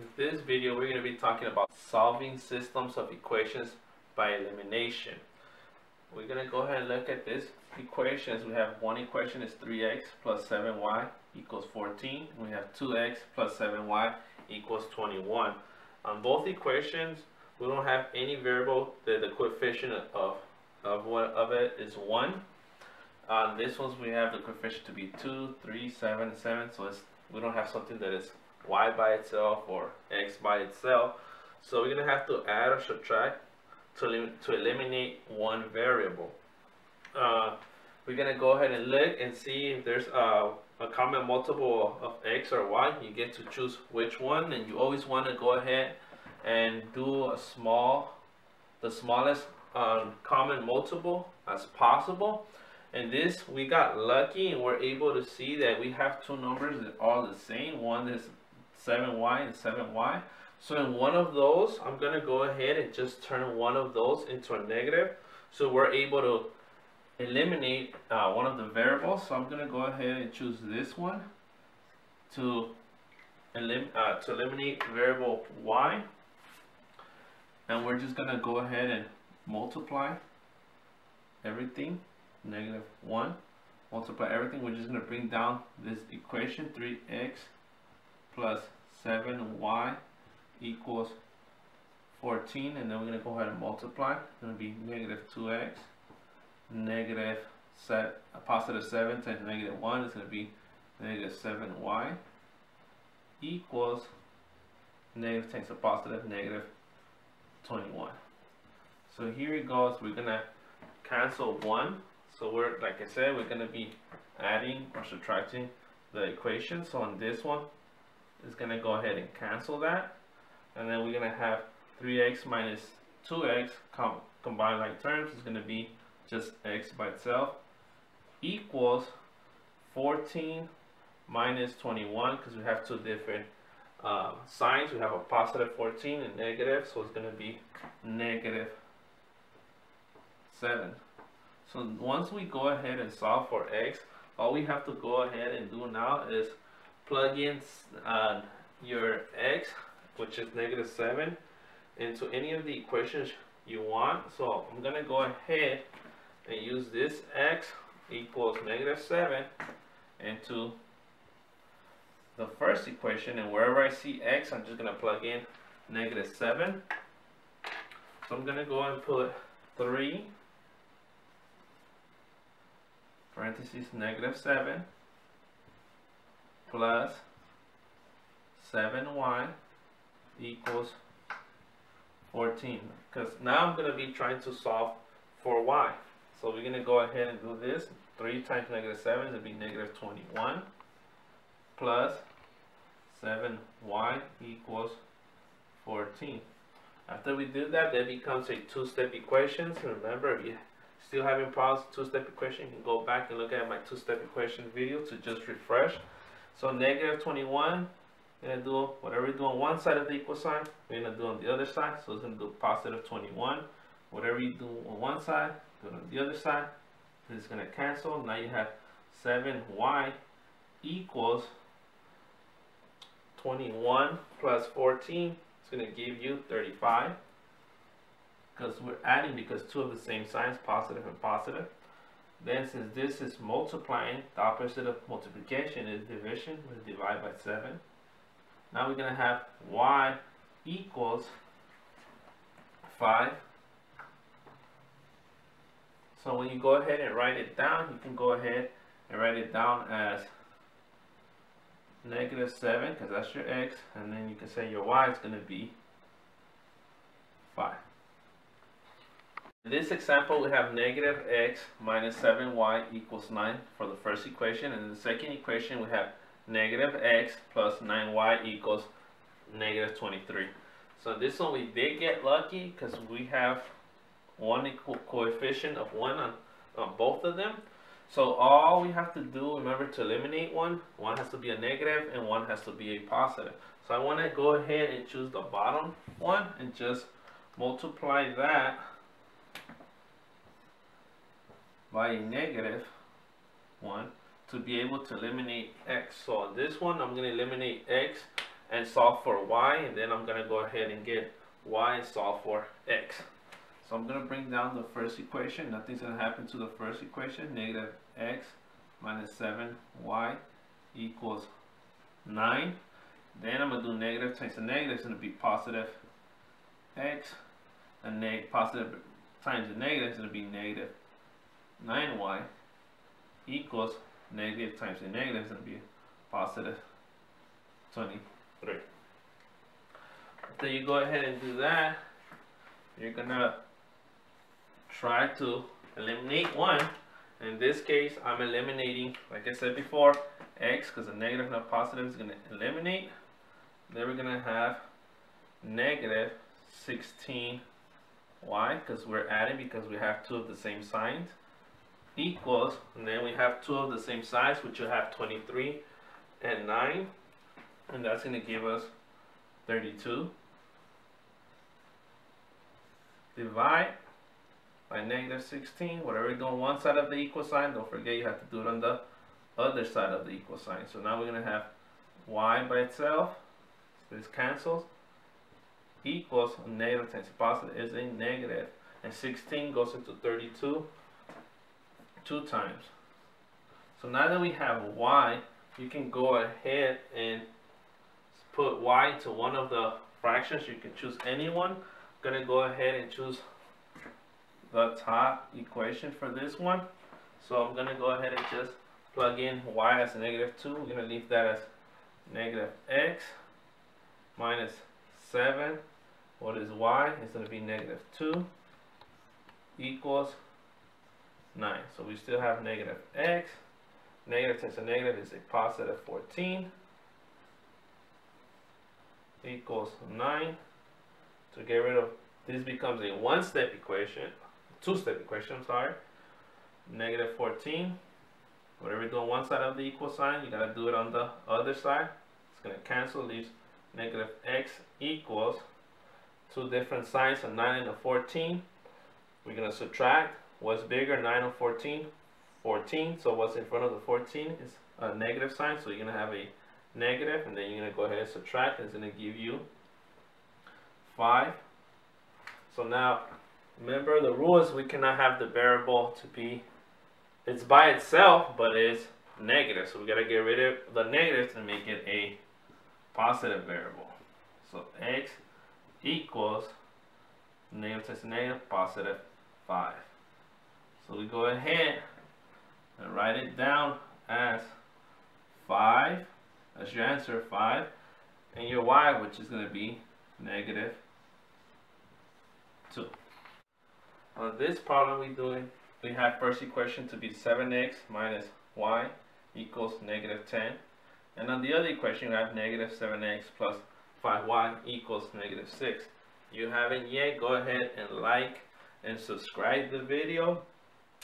In this video, we're going to be talking about solving systems of equations by elimination. We're going to go ahead and look at this equations. We have one equation is 3x plus 7y equals 14. We have 2x plus 7y equals 21. On both equations, we don't have any variable. The, the coefficient of, of, what, of it is 1. On this ones, we have the coefficient to be 2, 3, 7, 7. So we don't have something that is y by itself or x by itself. So we're going to have to add or subtract to, to eliminate one variable. Uh, we're going to go ahead and look and see if there's a, a common multiple of x or y. You get to choose which one and you always want to go ahead and do a small, the smallest um, common multiple as possible. And this, we got lucky and we're able to see that we have two numbers that are the same. One is 7y and 7y. So in one of those, I'm going to go ahead and just turn one of those into a negative. So we're able to eliminate uh, one of the variables. So I'm going to go ahead and choose this one to, elim uh, to eliminate variable y. And we're just going to go ahead and multiply everything, negative 1. Multiply everything. We're just going to bring down this equation, 3x plus 7y equals 14 and then we're going to go ahead and multiply. It's going to be negative 2x negative set a positive 7 times negative 1 is going to be negative 7y equals negative times a positive negative 21 so here it goes we're going to cancel 1 so we're like I said we're going to be adding or subtracting the equation. So on this one is going to go ahead and cancel that. And then we're going to have 3x minus 2x com combined like terms is going to be just x by itself equals 14 minus 21 because we have two different uh, signs. We have a positive 14 and negative, so it's going to be negative 7. So once we go ahead and solve for x, all we have to go ahead and do now is plug in uh, your x, which is negative 7, into any of the equations you want. So I'm going to go ahead and use this x equals negative 7 into the first equation. And wherever I see x, I'm just going to plug in negative 7. So I'm going to go and put 3 parentheses negative 7 plus 7y equals 14 because now I'm going to be trying to solve for y. So we're going to go ahead and do this. 3 times negative 7 is going be negative 21 plus 7y equals 14 after we do that that becomes a two-step equation. So remember if you still having problems two-step equation you can go back and look at my two-step equation video to just refresh so negative 21, we're going to do whatever you do on one side of the equal sign, we're going to do on the other side. So it's going to do positive 21. Whatever you do on one side, do it on the other side. It's going to cancel. Now you have 7y equals 21 plus 14. It's going to give you 35 because we're adding because two of the same signs, positive and positive. Then since this is multiplying, the opposite of multiplication is division. We divide by 7. Now we're going to have y equals 5. So when you go ahead and write it down, you can go ahead and write it down as negative 7 because that's your x and then you can say your y is going to be 5. In this example, we have negative x minus 7y equals 9 for the first equation. And in the second equation, we have negative x plus 9y equals negative 23. So this one we did get lucky because we have one equal coefficient of 1 on, on both of them. So all we have to do, remember to eliminate one, one has to be a negative and one has to be a positive. So I want to go ahead and choose the bottom one and just multiply that by a negative 1 to be able to eliminate x. So on this one, I'm going to eliminate x and solve for y and then I'm gonna go ahead and get y and solve for x. So I'm gonna bring down the first equation. Nothing's gonna happen to the first equation. Negative x minus 7y equals 9. Then I'm gonna do negative times the negative is gonna be positive x and neg positive times the negative is gonna be negative 9y equals negative times the negative is gonna be positive 23. After you go ahead and do that, you're gonna try to eliminate one. In this case, I'm eliminating, like I said before, x, because the negative and the positive is gonna eliminate. Then we're gonna have negative 16y, because we're adding because we have two of the same signs, equals, and then we have two of the same size, which will have 23 and 9 and that's going to give us 32 divide by negative 16 whatever you do on one side of the equal sign don't forget you have to do it on the other side of the equal sign. So now we're going to have y by itself so this cancels equals negative times positive is a negative and 16 goes into 32 two times so now that we have y you can go ahead and put y to one of the fractions. You can choose any one. I'm to go ahead and choose the top equation for this one. So I'm to go ahead and just plug in y as negative 2. We're to leave that as negative x minus 7. What is y? It's to be negative 2 equals 9. So we still have negative x. Negative times a negative is a positive 14 equals 9. To get rid of this becomes a one-step equation, two-step equation, I'm sorry. Negative 14. Whatever you do on one side of the equal sign, you gotta do it on the other side. It's gonna cancel, leaves negative x equals two different signs, a 9 and a 14. We're gonna subtract. What's bigger, 9 or 14? 14. So what's in front of the 14 is a negative sign. So you're gonna have a negative, and then you're going to go ahead and subtract. It's going to give you 5. So now, remember the rule is we cannot have the variable to be, it's by itself, but it's negative. So we got to get rid of the negative to make it a positive variable. So x equals negative times negative, positive 5. So we go ahead and write it down as 5 as your answer, 5. And your y, which is going to be negative 2. On this problem we're doing, we have first equation to be 7x minus y equals negative 10. And on the other equation, we have negative 7x plus 5y equals negative 6. you haven't yet, go ahead and like and subscribe the video.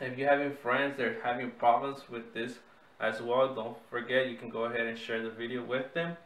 If you're having friends that are having problems with this as well don't forget you can go ahead and share the video with them.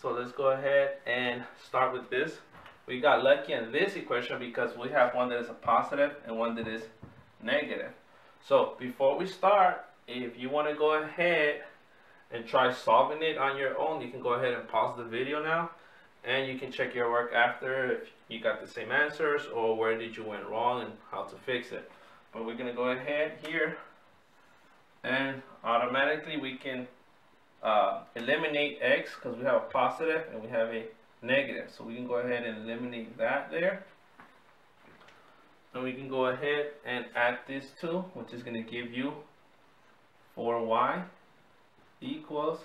So let's go ahead and start with this. We got lucky in this equation because we have one that is a positive and one that is negative. So before we start if you want to go ahead and try solving it on your own you can go ahead and pause the video now. And you can check your work after if you got the same answers or where did you went wrong and how to fix it but we're gonna go ahead here and automatically we can uh, eliminate x because we have a positive and we have a negative. So we can go ahead and eliminate that there. And we can go ahead and add this two which is going to give you 4y equals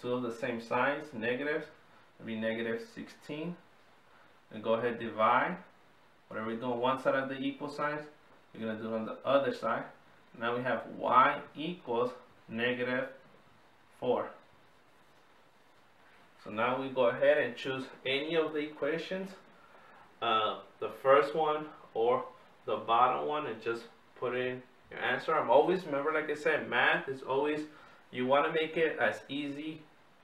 two of the same signs negatives. It'll be negative 16 and go ahead divide. Whatever we do on one side of the equal signs you're going to do on the other side now we have y equals negative 4. So now we go ahead and choose any of the equations, uh, the first one or the bottom one and just put in your answer. I'm always, remember like I said, math is always, you want to make it as easy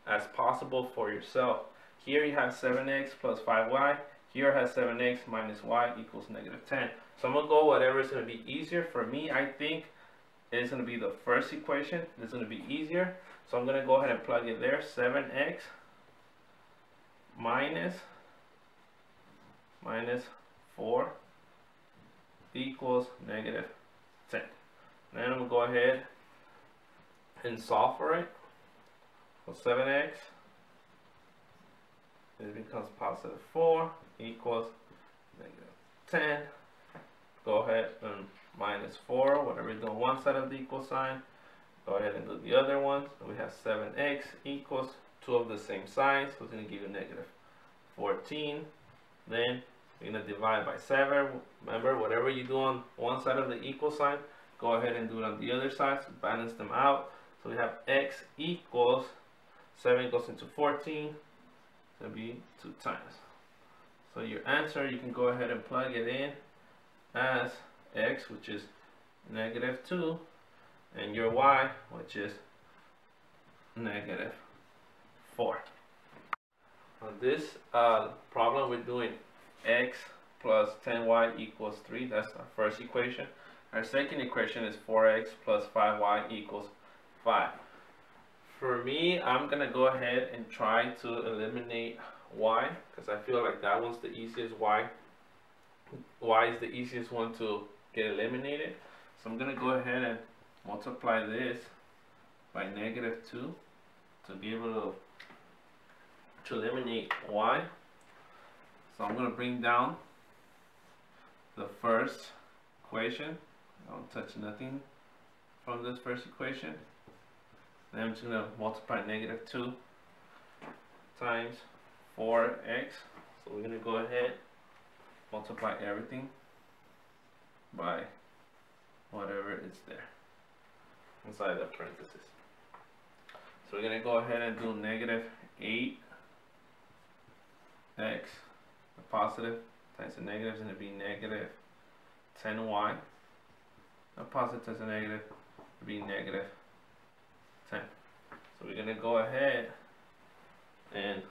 as possible for yourself. Here you have 7x plus 5y. Here has 7x minus y equals negative 10. So I'm going to go whatever is going to be easier. For me, I think it's going to be the first equation. It's going to be easier. So I'm going to go ahead and plug it there. 7x minus minus 4 equals negative 10. Then we'll go ahead and solve for it. So 7x it becomes positive 4 equals negative 10. Go ahead and minus 4, whatever you do on one side of the equal sign. Go ahead and do the other one. So we have 7x equals two of the same sign, so it's going to give you negative 14. Then you're going to divide by 7. Remember, whatever you do on one side of the equal sign, go ahead and do it on the other side, so balance them out. So we have x equals 7 goes into 14, it's going to be 2 times. So your answer, you can go ahead and plug it in as x, which is negative 2, and your y, which is negative 4. Now this uh, problem we're doing x plus 10y equals 3. That's our first equation. Our second equation is 4x plus 5y equals 5. For me, I'm to go ahead and try to eliminate y because I feel like that one's the easiest y. y is the easiest one to get eliminated. So I'm going to go ahead and multiply this by negative 2 to be able to to eliminate y. So I'm going to bring down the first equation. I don't touch nothing from this first equation. Then I'm just going to multiply negative 2 times 4x. So we're going to go ahead multiply everything by whatever is there inside the parentheses. So we're going to go ahead and do negative 8 x, the positive times the negative is going to be negative 10y. The positive times the negative will be negative 10. So we're going to go ahead and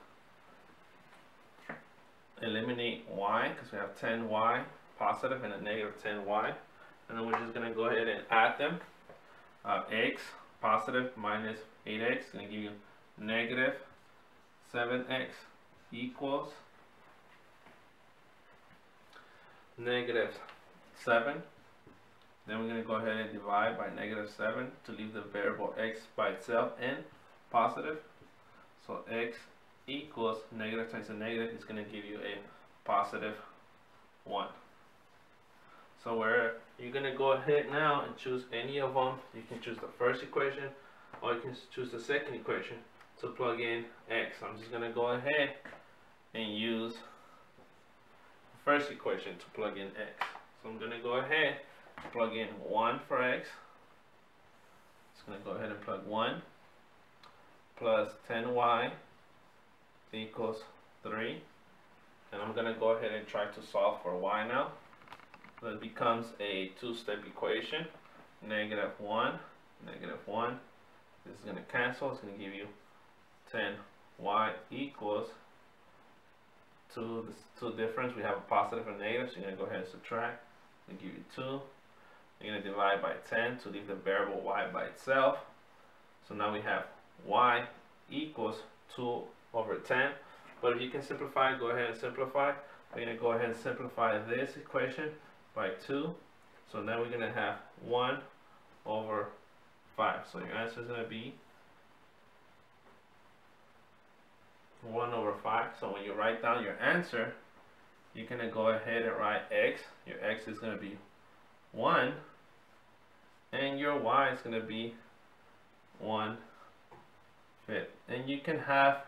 eliminate y because we have 10y positive and a negative 10y. And then we're just going to go ahead and add them. Uh, x positive minus 8x is going to give you negative 7x equals negative 7. Then we're going to go ahead and divide by negative 7 to leave the variable x by itself and positive. So x equals negative times a negative is going to give you a positive 1. So where you're going to go ahead now and choose any of them. You can choose the first equation or you can choose the second equation to plug in x. I'm just going to go ahead and use the first equation to plug in x. So I'm going to go ahead and plug in 1 for x. Just going to go ahead and plug 1 plus 10y equals 3. And I'm to go ahead and try to solve for y now. It becomes a two-step equation. Negative 1, negative 1. This is to cancel. It's to give you 10y equals two, this two difference. We have a positive and negative, so you're to go ahead and subtract. and give you 2. You're to divide by 10 to leave the variable y by itself. So now we have y equals 2 over 10. But if you can simplify, go ahead and simplify. We're going to go ahead and simplify this equation by 2. So now we're going to have 1 over 5. So your answer is going to be 1 over 5. So when you write down your answer, you're going to go ahead and write x. Your x is going to be 1. And your y is going to be 1 fifth. And you can have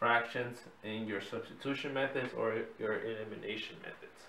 fractions in your substitution methods or your elimination methods.